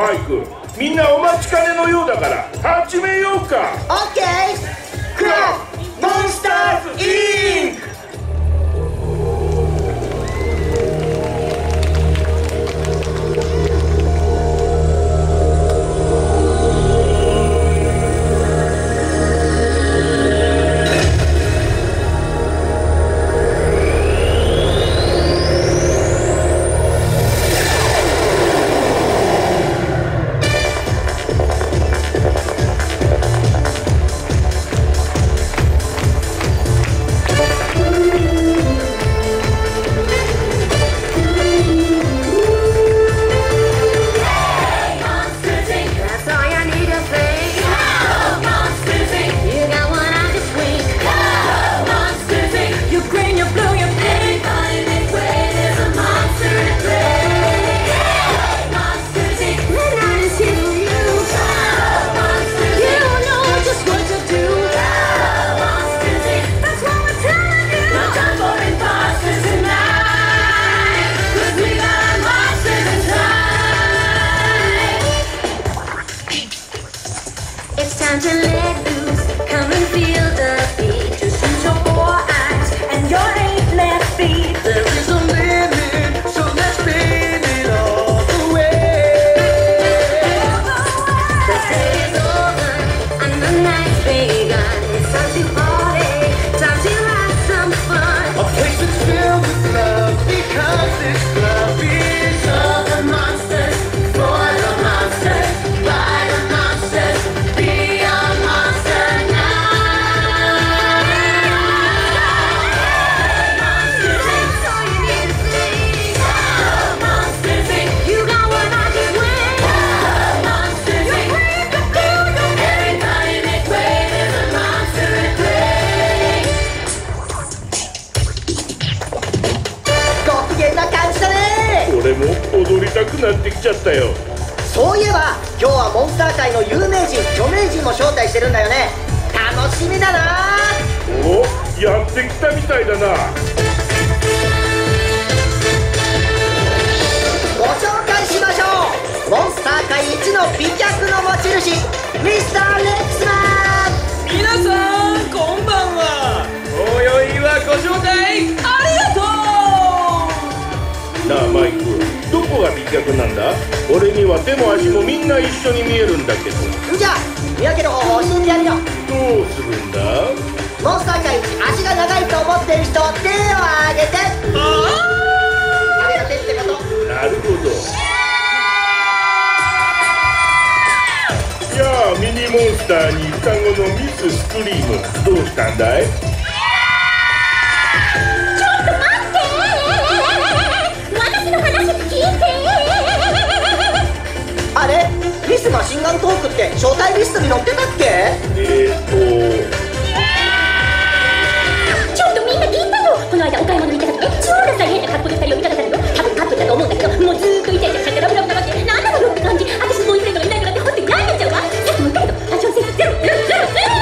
マイク。みんなお待ちかねのようだから始めようか。オッケーみたいだなご紹介しましょう。モンスター界一の美脚の持ち主ミスターレックスマン。皆さんこんばんは。おいおいはご招待ありがとなあマイクどこが美脚なんだ？俺には手も足もみんな一緒に見えるんだけど。じゃあ見分ける方法教えてやるよ。どうするんだ？モンスター界一足が長いと思ってる人手を挙げて。うああれが手ってことなるほど。やあミニモンスターに双子のミススクリーム。どうしたんだい？ちょっと待って。私の話聞いて。あれミスマシンガントークって招待リストに載ってたっけえーと間お買い物に行った時超ダサい変な格好で二人を見かけたんだよ多分カップルだと思うんだけどもうずーっとイチャイチャしちゃってラブラブなわけなんなのよって感じ私ボーイフレンドがいないからって本当に嫌になっちゃうわさっきも言ったけどファッションセンスゼロゼロゼロゼロ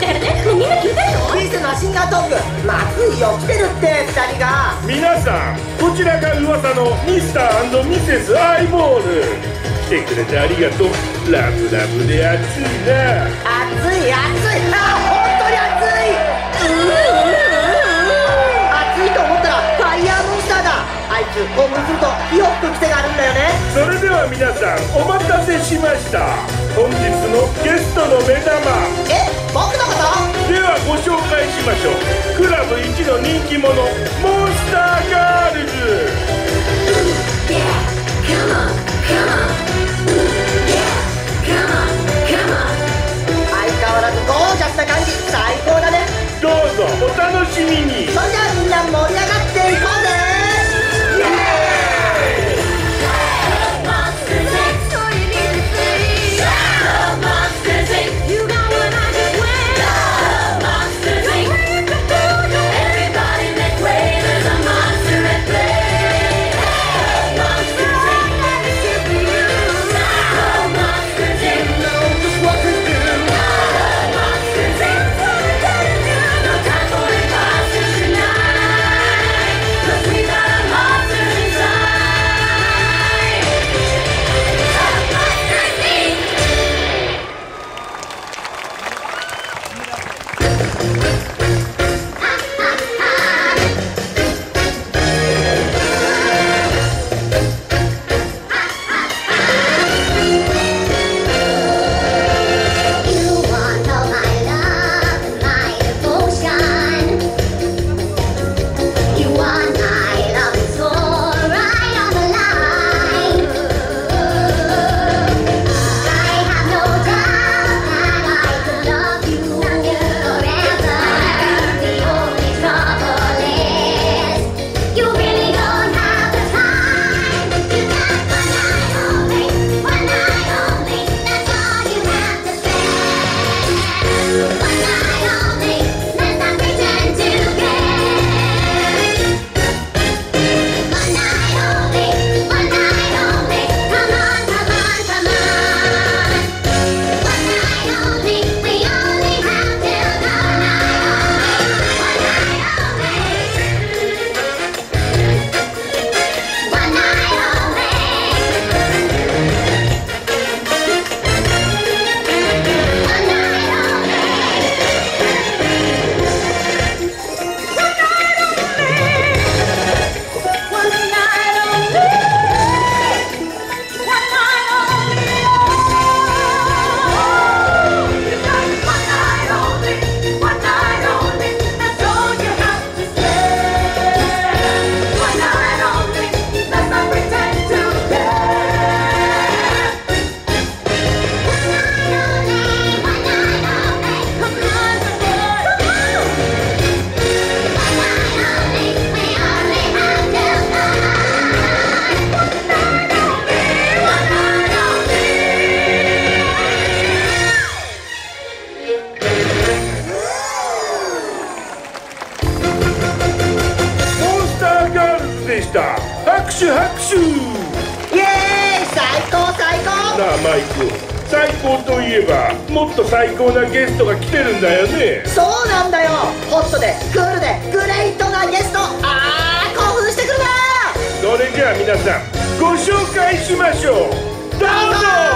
だからねもうみんな聞いてるのミスマシンガントークまずいよ来てるって二人が皆さんこちらが噂のミスターミセスアイボール。来てくれてありがとう。ラブラブで熱いな。熱い熱い。と洋服着せがあるんだよね。それでは皆さんお待たせしました。本日のゲストの目玉。え僕のこと？ではご紹介しましょう。クラブ一の人気者モンスターガールズ。Yeah, come ゴージャスな感じ。最高だね。どうぞお楽しみに。それじゃあみんな盛り上がっなあマイク最高といえばもっと最高なゲストが来てるんだよね。そうなんだよ。ホットでクールでグレイトなゲスト。あー興奮してくるな。それじゃあ皆さんご紹介しましょう。どうぞ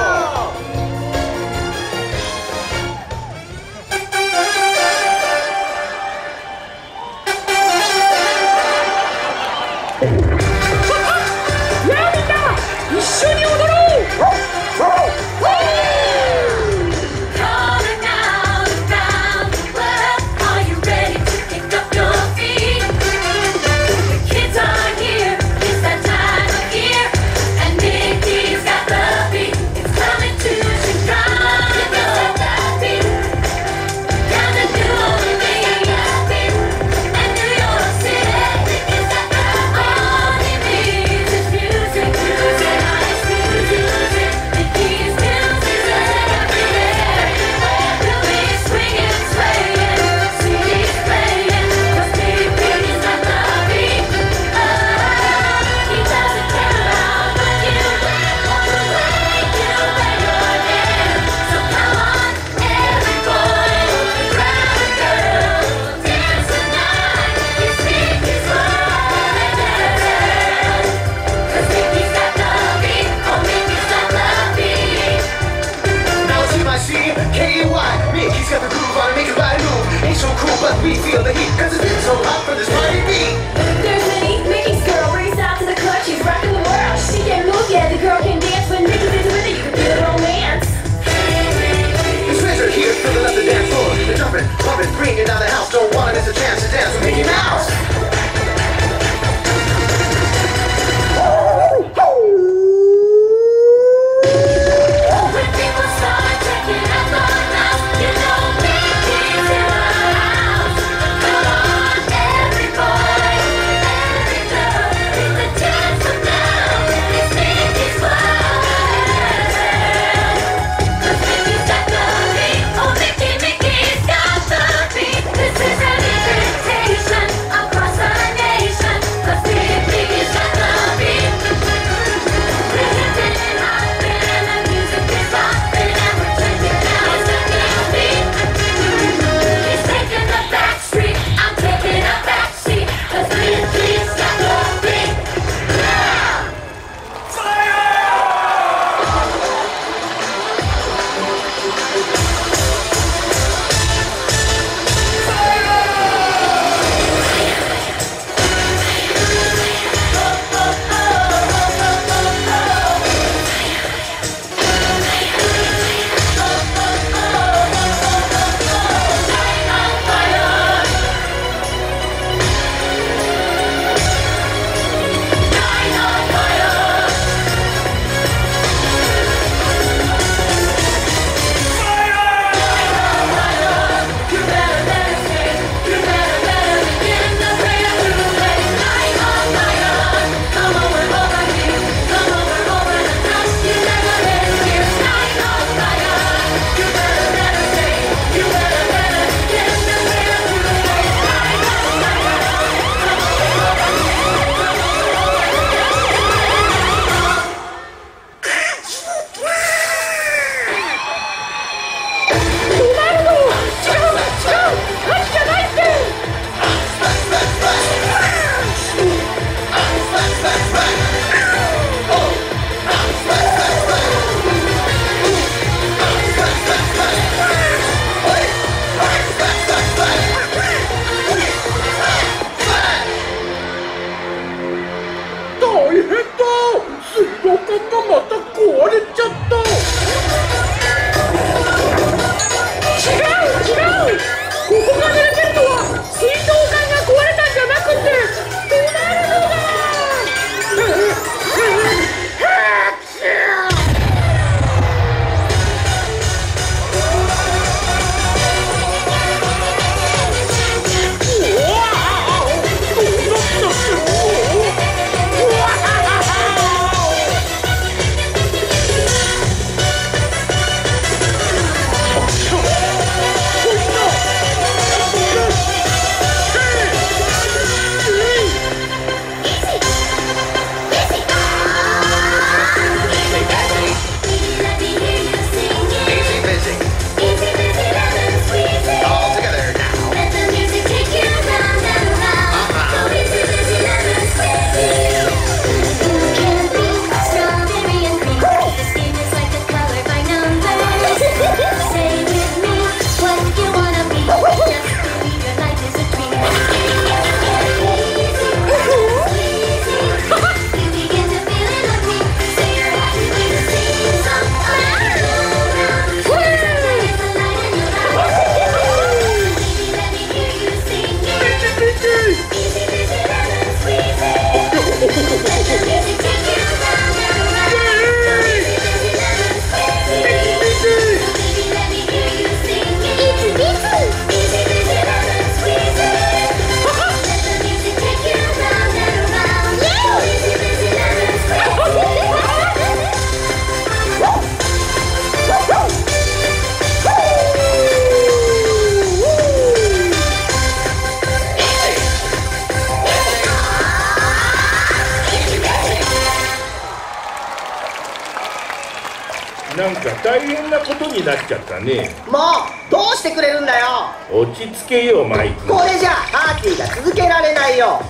大変なことになっちゃったね。もうどうしてくれるんだよ。落ち着けよマイク。これじゃパーティーが続けられないよ。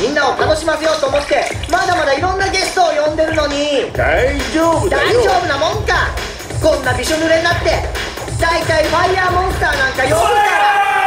みんなを楽しませようと思ってまだまだいろんなゲストを呼んでるのに。大丈夫だよ。大丈夫なもんか。こんなびしょ濡れになって大体ファイヤーモンスターなんか呼ぶから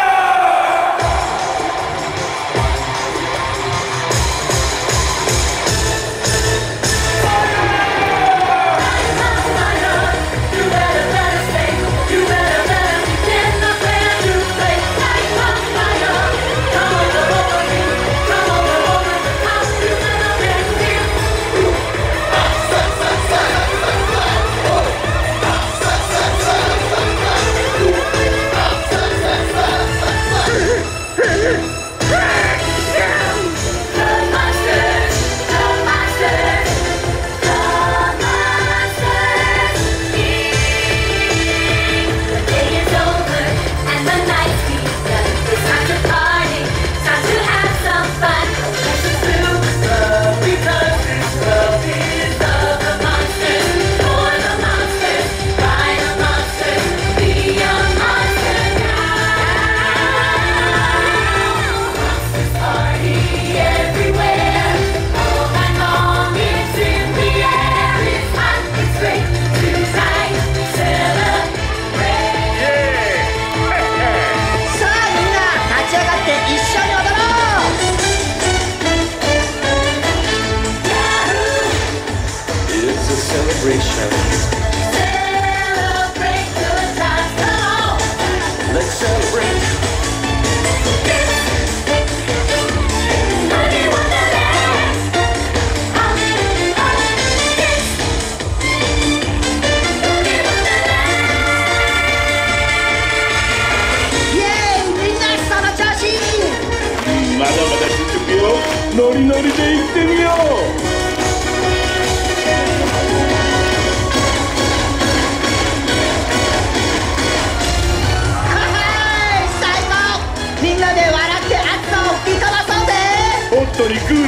高み